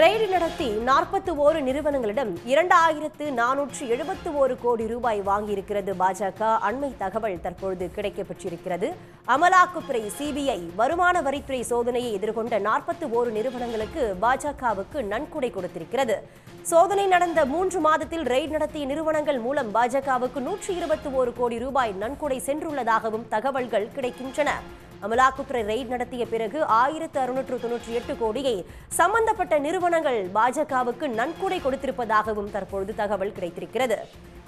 Raid நடத்தி நாற்பத்தி ஓரு நிறுவனங்களிடம் இரண்டாயிரத்து நானூற்று எழுபத்து ஓரு கோடி ரூபாய் வாங்கியிருக்கிறது பாஜக. அண்மை தகவல் தற்பொழுது கிடைக்கப்பெற்றிருக்கிறது. அமலாக்கத்துறை சிபிஐ வருமான வரித்துறை சோதனையை எதிர்கொண்ட நாற்பத்தி ஓரு நிறுவனங்களுக்கு பாஜகவுக்கு நன்கொடை கொடுத்திருக்கிறது. சோதனை நடந்த மூன்று மாதத்தில் ரெய்டு நடத்திய நிறுவனங்கள் மூலம் பாஜகவுக்கு நூற்றி இருபத்தி ஓரு கோடி ரூபாய் நன்கொடை சென்றுள்ளதாகவும் தகவல்கள் கிடைக்கின்றன. அமலாக்கத்துறை ரெய்ட் நடத்திய பிறகு ஆயிரத்து அறுநூற்று தொன்னூற்றி எட்டு கோடியை சம்பந்தப்பட்ட நிறுவனங்கள் பாஜகவுக்கு நன்கொடை கொடுத்திருப்பதாகவும் தற்பொழுது தகவல் கிடைத்திருக்கிறது.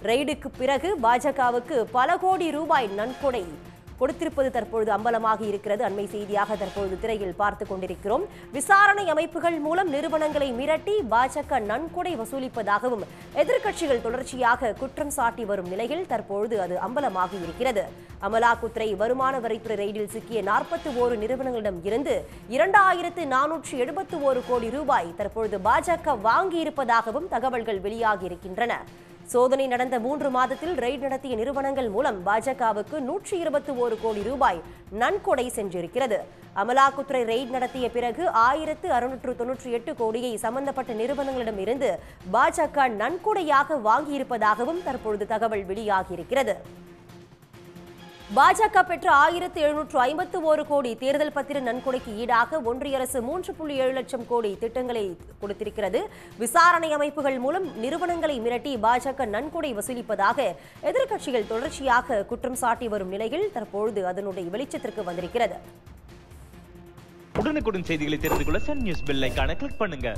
ரெய்டுக்கு பிறகு பாஜகவுக்கு பல கோடி ரூபாய் நன்கொடை கொடுத்திருப்பது தற்பொழுது அம்பலமாகி இருக்கிறது. அண்மை செய்தியாக தற்பொழுது திரையில் பார்த்து கொண்டிருக்கிறோம். விசாரணை அமைப்புகள் மூலம் நிறுவனங்களை மிரட்டி பாஜக நன்கொடை வசூலிப்பதாகவும் எதிர்க்கட்சிகள் தொடர்ச்சியாக குற்றம் சாட்டி வரும் நிலையில் தற்பொழுது அது அம்பலமாகி இருக்கிறது. அமலாக்குத்துறை வருமான வரித்துறை ரெய்டில் சிக்கிய நாற்பத்தி ஓரு நிறுவனங்களிடம் இருந்து இரண்டாயிரத்து நானூற்று எழுபத்து ஓரு கோடி ரூபாய் தற்பொழுது பாஜக வாங்கியிருப்பதாகவும் தகவல்கள் வெளியாகி இருக்கின்றன. சோதனை நடந்த மூன்று மாதத்தில் ரெய்ட் நடத்திய நிறுவனங்கள் மூலம் பாஜகவுக்கு நூற்றி இருபத்தி ஓரு கோடி ரூபாய் நன்கொடை சென்றிருக்கிறது. அமலாக்கத்துறை ரெய்ட் நடத்திய பிறகு ஆயிரத்து அறுநூற்று தொன்னூற்றி எட்டு கோடியை சம்பந்தப்பட்ட நிறுவனங்களிடம் இருந்து பாஜக நன்கொடையாக வாங்கியிருப்பதாகவும் தற்பொழுது தகவல் வெளியாகியிருக்கிறது. பாஜக பெற்ற ஆயிரத்து எழுநூற்று ஐம்பத்து ஒரு கோடி தேர்தல் பத்திர நன்கொடைக்கு ஈடாக ஒன்றிய அரசு மூன்று புள்ளி ஏழு லட்சம் கோடி திட்டங்களை கொடுத்திருக்கிறது. விசாரணை அமைப்புகள் மூலம் நிறுவனங்களை மிரட்டி பாஜக நன்கொடை வசூலிப்பதாக எதிர்க்கட்சிகள் தொடர்ச்சியாக குற்றம் சாட்டி வரும் நிலையில் தற்பொழுது அதனுடைய வெளிச்சத்திற்கு வந்திருக்கிறது. உடனுக்குடன் செய்திகளை தெரிந்து கொள்ள சன் நியூஸ் பெல் கிளிக் பண்ணுங்க.